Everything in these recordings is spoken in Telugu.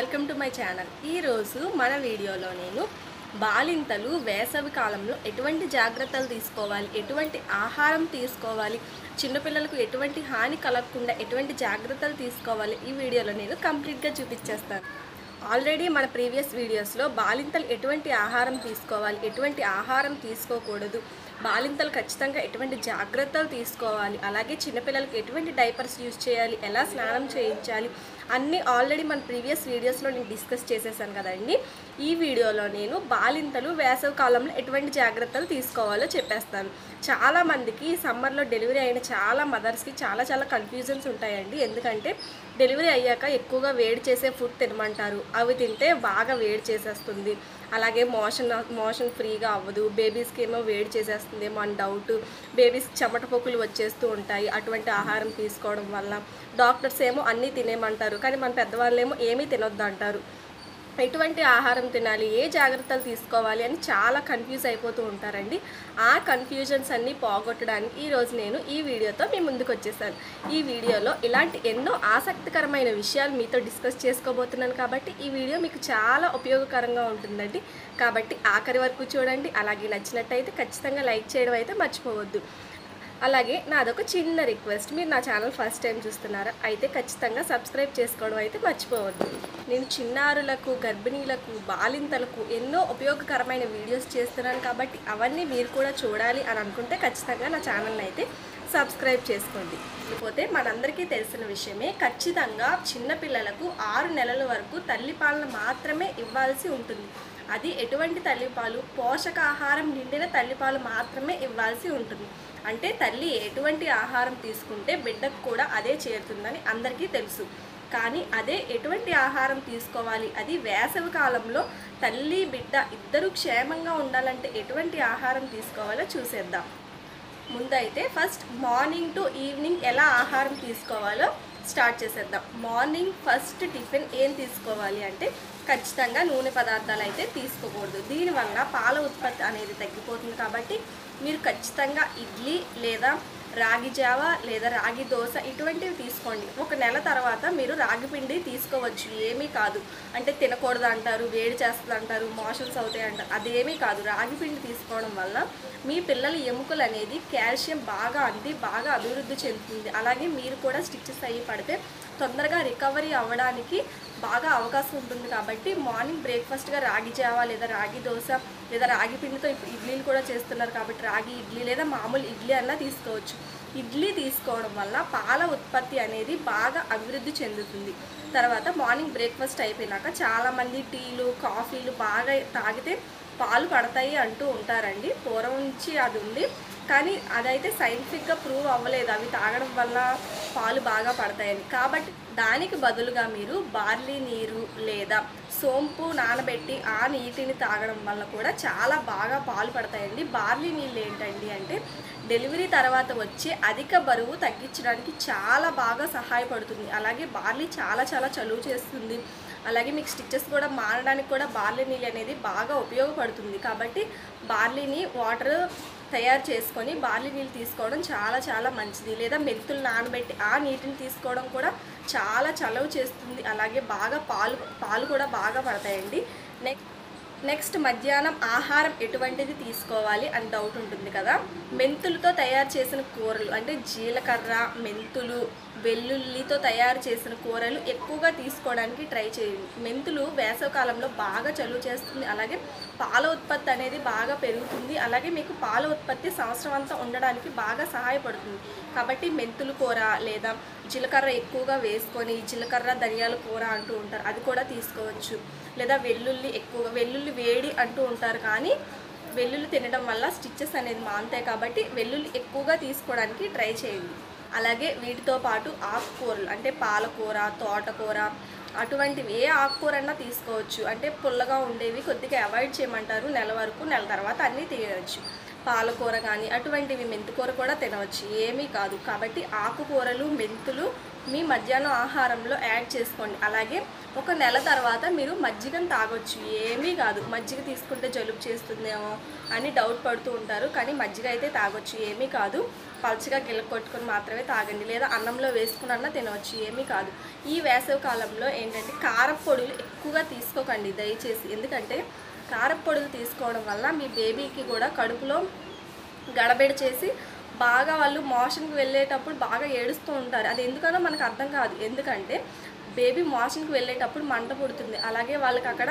Welcome to my channel. ఈరోజు మన వీడియోలో నేను బాలింతలు వేసవి కాలంలో ఎటువంటి జాగ్రత్తలు తీసుకోవాలి ఎటువంటి ఆహారం తీసుకోవాలి చిన్నపిల్లలకు ఎటువంటి హాని కలగకుండా ఎటువంటి జాగ్రత్తలు తీసుకోవాలి ఈ వీడియోలో నేను కంప్లీట్గా చూపించేస్తాను. ఆల్రెడీ మన ప్రీవియస్ వీడియోస్లో బాలింతలు ఎటువంటి ఆహారం తీసుకోవాలి ఎటువంటి ఆహారం తీసుకోకూడదు బాలింతలు ఖచ్చితంగా ఎటువంటి జాగ్రత్తలు తీసుకోవాలి అలాగే చిన్నపిల్లలకి ఎటువంటి డైపర్స్ యూజ్ చేయాలి ఎలా స్నానం చేయించాలి అన్నీ ఆల్రెడీ మన ప్రీవియస్ వీడియోస్లో నేను డిస్కస్ చేసేసాను కదండి. ఈ వీడియోలో నేను బాలింతలు వేసవి కాలంలో ఎటువంటి జాగ్రత్తలు తీసుకోవాలో చెప్పేస్తాను. చాలా మందికి సమ్మర్లో డెలివరీ అయిన చాలా మదర్స్కి చాలా చాలా కన్ఫ్యూజన్స్ ఉంటాయండి. ఎందుకంటే డెలివరీ అయ్యాక ఎక్కువగా వేడి చేసే ఫుడ్ తినమంటారు. అవి తింటే బాగా వేడి చేసేస్తుంది. అలాగే మోషన్ మోషన్ ఫ్రీగా అవ్వదు. బేబీస్కి ఏమో వేడి చేసేస్తుందేమో అని డౌట్ బేబీస్ చెమట పొక్కులు వచ్చేస్తూ ఉంటాయి. అటువంటి ఆహారం తీసుకోవడం వల్ల డాక్టర్స్ ఏమో అన్నీ తినేమంటారు కానీ మన పెద్దవాళ్ళేమో ఏమీ తినొద్దు అంటారు ఎటువంటి ఆహారం తినాలి ఏ జాగ్రత్తలు తీసుకోవాలి అని చాలా కన్ఫ్యూజ్ అయిపోతూ ఉంటారండి. ఆ కన్ఫ్యూజన్స్ అన్నీ పోగొట్టడానికి ఈరోజు నేను ఈ వీడియోతో మీ ముందుకు వచ్చేసాను. ఈ వీడియోలో ఇలాంటి ఎన్నో ఆసక్తికరమైన విషయాలు మీతో డిస్కస్ చేసుకోబోతున్నాను కాబట్టి ఈ వీడియో మీకు చాలా ఉపయోగకరంగా ఉంటుందండి. కాబట్టి ఆఖరి వరకు చూడండి. అలాగే నచ్చినట్టయితే ఖచ్చితంగా లైక్ చేయడం అయితే మర్చిపోవద్దు. అలాగే నాదొక చిన్న రిక్వెస్ట్. మీరు నా ఛానల్ ఫస్ట్ టైం చూస్తున్నారా అయితే ఖచ్చితంగా సబ్స్క్రైబ్ చేసుకోవడం అయితే మర్చిపోవద్దు. నేను చిన్నారులకు గర్భిణీలకు బాలింతలకు ఎన్నో ఉపయోగకరమైన వీడియోస్ చేస్తున్నాను కాబట్టి అవన్నీ మీరు కూడా చూడాలి అని అనుకుంటే ఖచ్చితంగా నా ఛానల్ని అయితే సబ్స్క్రైబ్ చేసుకోండి. లేకపోతే మనందరికీ తెలిసిన విషయమే ఖచ్చితంగా చిన్నపిల్లలకు ఆరు నెలల వరకు తల్లిపాలను మాత్రమే ఇవ్వాల్సి ఉంటుంది. అది ఎటువంటి తల్లిపాలు? పోషకాహారం నిండిన తల్లిపాలు మాత్రమే ఇవ్వాల్సి ఉంటుంది. అంటే తల్లి ఎటువంటి ఆహారం తీసుకుంటే బిడ్డకు కూడా అదే చేరుతుందని అందరికీ తెలుసు. కానీ అదే ఎటువంటి ఆహారం తీసుకోవాలి? అది వేసవి కాలంలో తల్లి బిడ్డ ఇద్దరూ క్షేమంగా ఉండాలంటే ఎటువంటి ఆహారం తీసుకోవాలో చూసేద్దాం. ముందైతే ఫస్ట్ మార్నింగ్ టు ఈవినింగ్ ఎలా ఆహారం తీసుకోవాలో స్టార్ట్ చేసేద్దాం. మార్నింగ్ ఫస్ట్ టిఫిన్ ఏం తీసుకోవాలి అంటే ఖచ్చితంగా నూనె పదార్థాలు అయితే తీసుకోకూడదు. దీనివల్ల పాల ఉత్పత్తి అనేది తగ్గిపోతుంది కాబట్టి మీరు ఖచ్చితంగా ఇడ్లీ లేదా రాగి జావ లేదా రాగి దోశ ఇటువంటివి తీసుకోండి. ఒక నెల తర్వాత మీరు రాగి పిండి తీసుకోవచ్చు. ఏమీ కాదు. అంటే తినకూడదు అంటారు వేడి చేస్తుంది అంటారు మోషన్స్ అవుతాయి అంటారు. అదేమీ కాదు. రాగి పిండి తీసుకోవడం వల్ల మీ పిల్లల ఎముకలు అనేది కాల్షియం బాగా అంది బాగా అభివృద్ధి చెందుతుంది. అలాగే మీరు కూడా స్టిచ్చెస్ అయ్యి పడితే తొందరగా రికవరీ అవ్వడానికి బాగా అవకాశం ఉంటుంది కాబట్టి మార్నింగ్ బ్రేక్ఫాస్ట్గా రాగి జావ లేదా రాగి దోశ లేదా రాగి పిండితో ఇప్పుడు ఇడ్లీలు కూడా చేస్తున్నారు కాబట్టి రాగి ఇడ్లీ లేదా మామూలు ఇడ్లీ అన్నా తీసుకోవచ్చు. ఇడ్లీ తీసుకోవడం వల్ల పాల ఉత్పత్తి అనేది బాగా అభివృద్ధి చెందుతుంది. తర్వాత మార్నింగ్ బ్రేక్ఫాస్ట్ అయిపోయినాక చాలామంది టీలు కాఫీలు బాగా తాగితే పాలు పడతాయి అంటూ ఉంటారండి. పూర్వం నుంచి అది ఉంది. కానీ అదైతే సైంటిఫిక్గా ప్రూవ్ అవ్వలేదు. అవి తాగడం వల్ల పాలు బాగా పడతాయని. కాబట్టి దానికి బదులుగా మీరు బార్లీ నీరు లేదా సోంపు నానబెట్టి ఆ నీటిని తాగడం వల్ల కూడా చాలా బాగా పాలు పడతాయండి. బార్లీ నీళ్ళు ఏంటండి అంటే డెలివరీ తర్వాత వచ్చే అధిక బరువు తగ్గించడానికి చాలా బాగా సహాయపడుతుంది. అలాగే బార్లీ చాలా చాలా చలువ చేస్తుంది. అలాగే మీకు స్టిచ్చెస్ కూడా మారడానికి కూడా బార్లీ నీళ్ళు అనేది బాగా ఉపయోగపడుతుంది. కాబట్టి బార్లీని వాటర్ తయారు చేసుకొని బార్లీ నీళ్ళు తీసుకోవడం చాలా చాలా మంచిది. లేదా మెంతులు నానబెట్టి ఆ నీటిని తీసుకోవడం కూడా చాలా చలవ చేస్తుంది. అలాగే బాగా పాలు పాలు కూడా బాగా పడతాయండి. నెక్స్ట్ నెక్స్ట్ మధ్యాహ్నం ఆహారం ఎటువంటిది తీసుకోవాలి అని డౌట్ ఉంటుంది కదా. మెంతులతో తయారు చేసిన కూరలు అంటే జీలకర్ర మెంతులు వెల్లుల్లితో తయారు చేసిన కూరలు ఎక్కువగా తీసుకోవడానికి ట్రై చేయండి. మెంతులు వేసవకాలంలో బాగా చలువ చేస్తుంది. అలాగే పాల ఉత్పత్తి అనేది బాగా పెరుగుతుంది. అలాగే మీకు పాల ఉత్పత్తి సంవత్సరం అంతా ఉండడానికి బాగా సహాయపడుతుంది. కాబట్టి మెంతులు కూర లేదా జీలకర్ర ఎక్కువగా వేసుకొని జీలకర్ర ధనియాల కూర అంటూ ఉంటారు. అది కూడా తీసుకోవచ్చు. లేదా వెల్లుల్లి ఎక్కువగా వెల్లుల్లి వేడి అంటూ ఉంటారు. కానీ వెల్లుల్లి తినడం వల్ల స్టిచ్చెస్ అనేది మాంతాయి కాబట్టి వెల్లుల్లి ఎక్కువగా తీసుకోవడానికి ట్రై చేయండి. అలాగే వీటితో పాటు ఆకుకూరలు అంటే పాలకూర తోటకూర అటువంటివి ఏ ఆకుకూరన్నా తీసుకోవచ్చు. అంటే పుల్లగా ఉండేవి కొద్దిగా అవాయిడ్ చేయమంటారు. నెల వరకు నెల తర్వాత అన్నీ తీయవచ్చు పాలకూర కానీ అటువంటివి మెంతికూర కూడా తినవచ్చు. ఏమీ కాదు. కాబట్టి ఆకుకూరలు మెంతులు మీ మధ్యాహ్నం ఆహారంలో యాడ్ చేసుకోండి. అలాగే ఒక నెల తర్వాత మీరు మజ్జిగను తాగొచ్చు. ఏమీ కాదు. మజ్జిగ తీసుకుంటే జలుబు చేస్తుందేమో అని డౌట్ పడుతూ ఉంటారు. కానీ మజ్జిగ అయితే తాగొచ్చు. ఏమీ కాదు. పలుచగా గిల్ల కొట్టుకొని మాత్రమే తాగండి. లేదా అన్నంలో వేసుకుని అన్న తినవచ్చు. ఏమీ కాదు. ఈ వేసవి కాలంలో ఏంటంటే కారపొడులు ఎక్కువగా తీసుకోకండి దయచేసి. ఎందుకంటే కారపొడులు తీసుకోవడం వల్ల మీ బేబీకి కూడా కడుపులో గడబిడ చేసి బాగా వాళ్ళు మోషన్కి వెళ్ళేటప్పుడు బాగా ఏడుస్తూ ఉంటారు. అది ఎందుకనో మనకు అర్థం కాదు. ఎందుకంటే బేబీ మోషన్కి వెళ్ళేటప్పుడు మంట పుడుతుంది. అలాగే వాళ్ళకి అక్కడ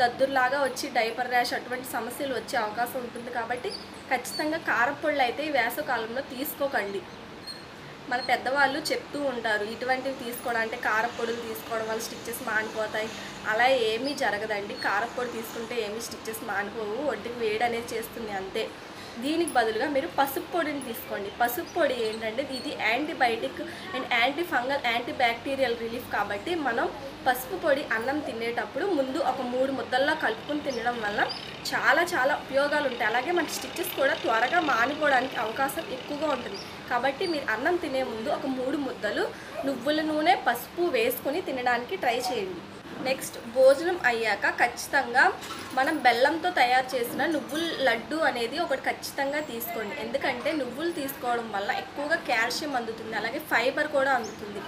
దద్దుర్లాగా వచ్చి డైపర్ ర్యాష్ అటువంటి సమస్యలు వచ్చే అవకాశం ఉంటుంది. కాబట్టి ఖచ్చితంగా కారపొళ్ళు అయితే ఈ వేసవకాలంలో తీసుకోకండి. మన పెద్దవాళ్ళు చెప్తూ ఉంటారు ఇటువంటివి తీసుకోవడం అంటే కారపొడులు తీసుకోవడం వల్ల స్టిచ్చెస్ మానిపోతాయి. అలా ఏమీ జరగదండి. కారపొడి తీసుకుంటే ఏమీ స్టిచ్చెస్ మానిపోవు. ఒడ్డుకు వేడి అనేది చేస్తుంది అంతే. దీనికి బదులుగా మీరు పసుపు పొడిని తీసుకోండి. పసుపు పొడి ఏంటంటే ఇది antibiotic and anti fungal anti bacterial relief కాబట్టి మనం పసుపు పొడి అన్నం తినేటప్పుడు ముందు ఒక మూడు ముద్దల్లో కలుపుకొని తినడం వల్ల చాలా చాలా ఉపయోగాలు ఉంటాయి. అలాగే మన స్టిచ్చెస్ కూడా త్వరగా మానిపోవడానికి అవకాశం ఎక్కువగా ఉంటుంది. కాబట్టి మీరు అన్నం తినే ముందు ఒక మూడు ముద్దలు నువ్వుల నూనె పసుపు వేసుకొని తినడానికి ట్రై చేయండి. నెక్స్ట్ భోజనం అయ్యాక ఖచ్చితంగా మనం బెల్లంతో తయారు చేసిన నువ్వుల లడ్డు అనేది ఒకటి ఖచ్చితంగా తీసుకోండి. ఎందుకంటే నువ్వులు తీసుకోవడం వల్ల ఎక్కువగా కాల్షియం అందుతుంది అలాగే ఫైబర్ కూడా అందుతుంది.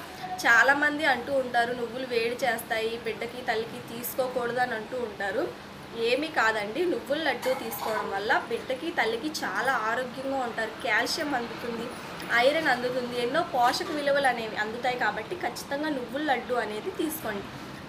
చాలామంది అంటూ ఉంటారు నువ్వులు వేడి చేస్తాయి బిడ్డకి తల్లికి తీసుకోకూడదు అని అంటూ ఉంటారు. ఏమీ కాదండి. నువ్వుల లడ్డు తీసుకోవడం వల్ల బిడ్డకి తల్లికి చాలా ఆరోగ్యంగా ఉంటారు. కాల్షియం అందుతుంది ఐరన్ అందుతుంది ఎన్నో పోషక విలువలు అనేవి అందుతాయి కాబట్టి ఖచ్చితంగా నువ్వుల లడ్డు అనేది తీసుకోండి.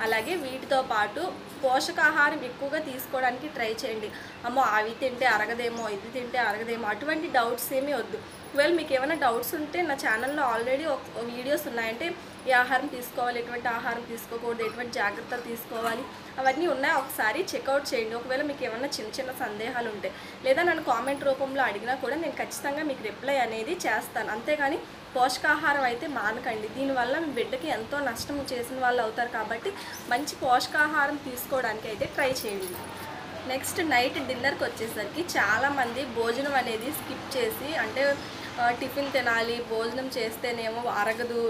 అలాగే వీటితో పాటు పోషకాహారం ఎక్కువగా తీసుకోవడానికి ట్రై చేయండి. అమ్మో అవి తింటే అరగదేమో ఇది తింటే అరగదేమో అటువంటి డౌట్స్ ఏమీ వద్దు. ఒకవేళ మీకు ఏమైనా డౌట్స్ ఉంటే నా ఛానల్లో ఆల్రెడీ ఒక వీడియోస్ ఉన్నాయంటే ఏ ఆహారం తీసుకోవాలి ఎటువంటి ఆహారం తీసుకోకూడదు ఎటువంటి జాగ్రత్తలు తీసుకోవాలి అవన్నీ ఉన్నాయి. ఒకసారి చెక్అవుట్ చేయండి. ఒకవేళ మీకు ఏమైనా చిన్న చిన్న సందేహాలు ఉంటే లేదా నన్ను కామెంట్ రూపంలో అడిగినా కూడా నేను ఖచ్చితంగా మీకు రిప్లై అనేది చేస్తాను. అంతేగాని పోషకాహారం అయితే మానకండి. దీనివల్ల మీ బిడ్డకి ఎంతో నష్టం చేసిన వాళ్ళు అవుతారు కాబట్టి మంచి పోషకాహారం తీసుకోవడానికి అయితే ట్రై చేయండి. నెక్స్ట్ నైట్ డిన్నర్కి వచ్చేసరికి చాలామంది భోజనం అనేది స్కిప్ చేసి అంటే టిఫిన్ తినాలి భోజనం చేస్తేనేమో అరగదు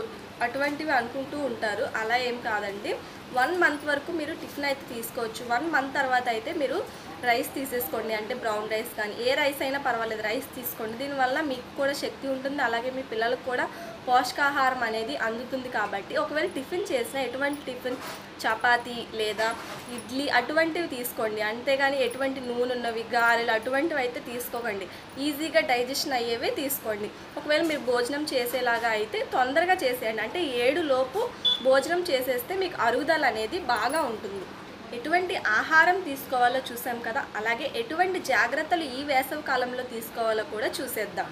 అటువంటివి అనుకుంటూ ఉంటారు. అలా ఏం కాదండి. వన్ మంత్ వరకు మీరు టిఫిన్ అయితే తీసుకోవచ్చు. వన్ మంత్ తర్వాత అయితే మీరు రైస్ తీసేసుకోండి అంటే బ్రౌన్ రైస్ కానీ ఏ రైస్ అయినా పర్వాలేదు రైస్ తీసుకోండి. దీనివల్ల మీకు కూడా శక్తి ఉంటుంది అలాగే మీ పిల్లలకు కూడా పోషకాహారం అనేది అందుతుంది కాబట్టి. ఒకవేళ టిఫిన్ చేసినా ఎటువంటి టిఫిన్ చపాతి లేదా ఇడ్లీ అటువంటివి తీసుకోండి. అంతేగాని ఎటువంటి నూనె ఉన్నవి గారెలు అటువంటివి అయితే తీసుకోకండి. ఈజీగా డైజెషన్ అయ్యేవి తీసుకోండి. ఒకవేళ మీరు భోజనం చేసేలాగా అయితే తొందరగా చేసేయండి. అంటే ఏడు లోపు భోజనం చేసేస్తే మీకు అరుగుదల అనేది బాగా ఉంటుంది. ఎటువంటి ఆహారం తీసుకోవాలో చూసాం కదా అలాగే ఎటువంటి జాగ్రత్తలు ఈ వేసవి కాలంలో తీసుకోవాలో కూడా చూసేద్దాం.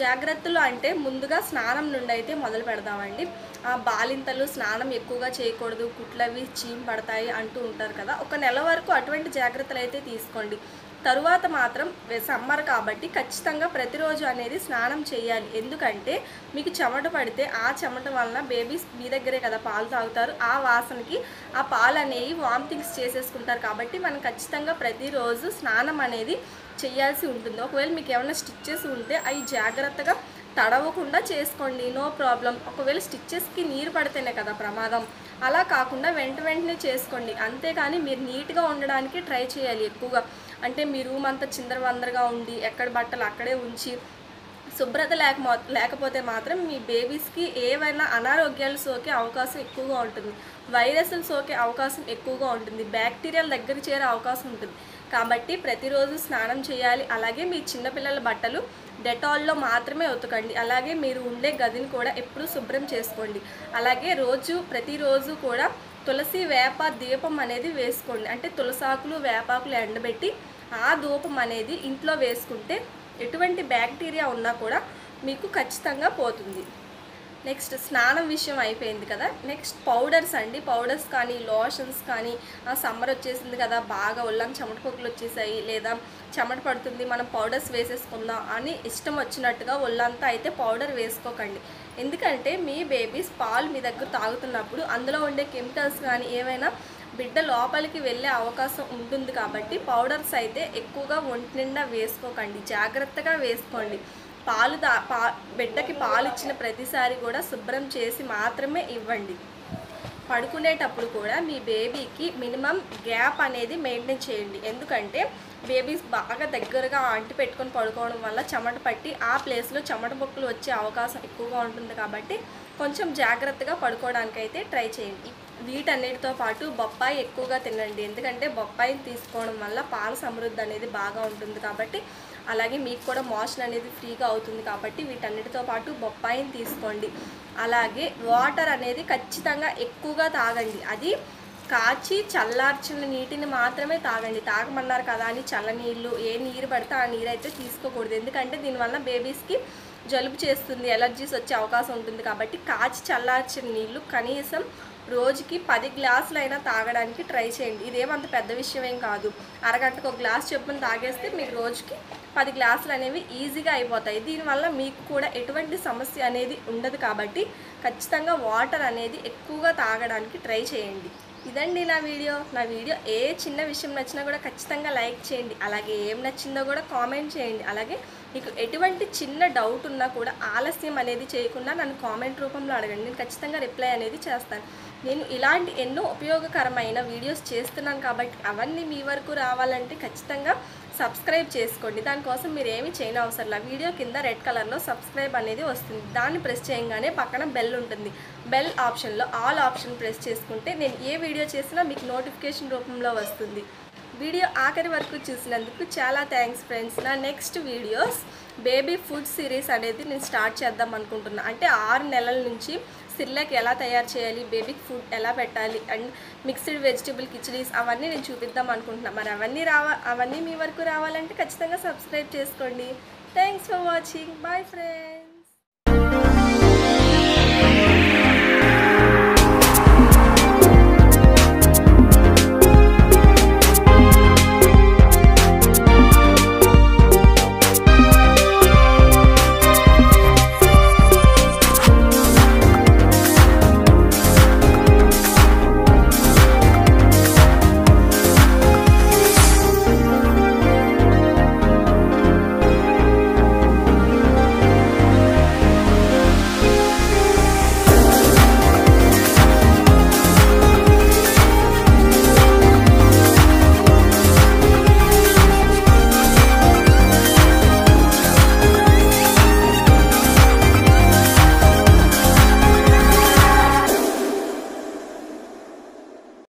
జాగ్రత్తలు అంటే ముందుగా స్నానం నుండి అయితే మొదలు పెడదామండి. ఆ బాలింతలు స్నానం ఎక్కువగా చేయకూడదు కుట్లవి చీమ్ పడతాయి అంటూ ఉంటారు కదా ఒక నెల వరకు అటువంటి జాగ్రత్తలు అయితే తీసుకోండి. తరువాత మాత్రం సమ్మర్ కాబట్టి ఖచ్చితంగా ప్రతిరోజు అనేది స్నానం చేయాలి. ఎందుకంటే మీకు చెమట పడితే ఆ చెమట వలన బేబీస్ మీ దగ్గరే కదా పాలు తాగుతారు. ఆ వాసనకి ఆ పాలు అనేవి వామిటింగ్స్ చేసేసుకుంటారు కాబట్టి మనం ఖచ్చితంగా ప్రతిరోజు స్నానం అనేది చేయాల్సి ఉంటుంది. ఒకవేళ మీకు ఏమైనా స్టిచ్చెస్ ఉంటే అవి జాగ్రత్తగా తడవకుండా చేసుకోండి నో ప్రాబ్లం. ఒకవేళ స్టిచ్చెస్కి నీరు పడితేనే కదా ప్రమాదం. అలా కాకుండా వెంట వెంటనే చేసుకోండి. అంతేకాని మీరు నీట్గా ఉండడానికి ట్రై చేయాలి ఎక్కువగా. అంటే మీ రూమ్ అంతా చిందరవందరగా ఉండి ఎక్కడ బట్టలు అక్కడే ఉంచి శుభ్రత లేక లేకపోతే మాత్రం మీ బేబీస్కి ఏవైనా అనారోగ్యాలు సోకే అవకాశం ఎక్కువగా ఉంటుంది. వైరస్లు సోకే అవకాశం ఎక్కువగా ఉంటుంది. బ్యాక్టీరియాల దగ్గర చేరే అవకాశం ఉంటుంది. కాబట్టి ప్రతిరోజు స్నానం చేయాలి. అలాగే మీ చిన్నపిల్లల బట్టలు డెటాల్లో మాత్రమే ఉతకండి. అలాగే మీరు ఉండే గదిని కూడా ఎప్పుడూ శుభ్రం చేసుకోండి. అలాగే రోజు ప్రతిరోజు కూడా తులసి వేప దీపం అనేది వేసుకోండి. అంటే తులసాకులు వేపాకులు ఎండబెట్టి ఆ ధూపం అనేది ఇంట్లో వేసుకుంటే ఎటువంటి బ్యాక్టీరియా ఉన్నా కూడా మీకు ఖచ్చితంగా పోతుంది. నెక్స్ట్ స్నానం విషయం అయిపోయింది కదా. నెక్స్ట్ పౌడర్స్ అండి. పౌడర్స్ కానీ లోషన్స్ కానీ సమ్మర్ వచ్చేసింది కదా. బాగా ఒళ్ళం చెమట వచ్చేసాయి. లేదా చెమట పడుతుంది మనం పౌడర్స్ వేసేసుకుందాం అని ఇష్టం వచ్చినట్టుగా ఒళ్ళంతా అయితే పౌడర్ వేసుకోకండి. ఎందుకంటే మీ బేబీస్ పాలు మీ దగ్గర తాగుతున్నప్పుడు అందులో ఉండే కెమికల్స్ కానీ ఏమైనా బిడ్డ లోపలికి వెళ్ళే అవకాశం ఉంటుంది కాబట్టి పౌడర్స్ అయితే ఎక్కువగా ఒంటి నిండా వేసుకోకండి. జాగ్రత్తగా వేసుకోండి. పాలు దా పా బిడ్డకి పాలు ఇచ్చిన ప్రతిసారి కూడా శుభ్రం చేసి మాత్రమే ఇవ్వండి. పడుకునేటప్పుడు కూడా మీ బేబీకి మినిమం గ్యాప్ అనేది మెయింటైన్ చేయండి. ఎందుకంటే బేబీస్ బాగా దగ్గరగా అంటి పెట్టుకొని పడుకోవడం వల్ల చెమట పట్టి ఆ ప్లేస్లో చెమట బొక్కులు వచ్చే అవకాశం ఎక్కువగా ఉంటుంది కాబట్టి కొంచెం జాగ్రత్తగా పడుకోవడానికైతే ట్రై చేయండి. వీటన్నిటితో పాటు బొప్పాయి ఎక్కువగా తినండి. ఎందుకంటే బొప్పాయిని తీసుకోవడం వల్ల పాల సమృద్ధి అనేది బాగా ఉంటుంది కాబట్టి అలాగే మీకు కూడా మోషన్ అనేది ఫ్రీగా అవుతుంది కాబట్టి వీటన్నిటితో పాటు బొప్పాయిని తీసుకోండి. అలాగే వాటర్ అనేది ఖచ్చితంగా ఎక్కువగా తాగండి. అది కాచి చల్లార్చిన నీటిని మాత్రమే తాగండి. తాగమన్నారు కదా అని చల్ల నీళ్ళు ఏ నీరు పడితే ఆ నీరు అయితే తీసుకోకూడదు. ఎందుకంటే దీనివల్ల బేబీస్కి జలుబు చేస్తుంది ఎలర్జీస్ వచ్చే అవకాశం ఉంటుంది కాబట్టి కాచి చల్లార్చిన నీళ్ళు కనీసం రోజుకి పది గ్లాసులైనా తాగడానికి ట్రై చేయండి. ఇదేమంత పెద్ద విషయం ఏం కాదు. అరగంటకు ఒక గ్లాస్ చొప్పున తాగేస్తే మీకు రోజుకి పది గ్లాసులు అనేవి ఈజీగా అయిపోతాయి. దీనివల్ల మీకు కూడా ఎటువంటి సమస్య అనేది ఉండదు కాబట్టి ఖచ్చితంగా వాటర్ అనేది ఎక్కువగా తాగడానికి ట్రై చేయండి. ఇదండి నా వీడియో. నా వీడియో ఏ చిన్న విషయం నచ్చినా కూడా ఖచ్చితంగా లైక్ చేయండి. అలాగే ఏం నచ్చిందో కూడా కామెంట్ చేయండి. అలాగే మీకు ఎటువంటి చిన్న డౌట్ ఉన్నా కూడా ఆలస్యం అనేది చేయకుండా నన్ను కామెంట్ రూపంలో అడగండి. నేను ఖచ్చితంగా రిప్లై అనేది చేస్తాను. నేను ఇలాంటి ఎన్నో ఉపయోగకరమైన వీడియోస్ చేస్తున్నాను కాబట్టి అవన్నీ మీ వరకు రావాలంటే ఖచ్చితంగా సబ్స్క్రైబ్ చేసుకోండి. దానికోసం మీరు ఏమి చేయని అవసరం లేదు. వీడియో కింద రెడ్ కలర్లో సబ్స్క్రైబ్ అనేది వస్తుంది. దాన్ని ప్రెస్ చేయగానే పక్కన బెల్ ఉంటుంది. బెల్ ఆప్షన్లో ఆల్ ఆప్షన్ ప్రెస్ చేసుకుంటే నేను ఏ వీడియో చేసినా మీకు నోటిఫికేషన్ రూపంలో వస్తుంది. వీడియో ఆఖరి వరకు చూసినందుకు చాలా థ్యాంక్స్ ఫ్రెండ్స్ నా next videos baby food series అనేది నేను స్టార్ట్ చేద్దాం అనుకుంటున్నా. అంటే ఆరు నెలల నుంచి సిర్లాక్ ఎలా తయారు చేయాలి బేబీకి ఫుడ్ ఎలా పెట్టాలి అండ్ మిక్స్డ్ వెజిటబుల్ కిచడీస్ అవన్నీ నేను చూపిద్దాం అనుకుంటున్నాను మరి అవన్నీ రావా అవన్నీ మీ వరకు రావాలంటే ఖచ్చితంగా సబ్స్క్రైబ్ చేసుకోండి. Thanks for watching bye friends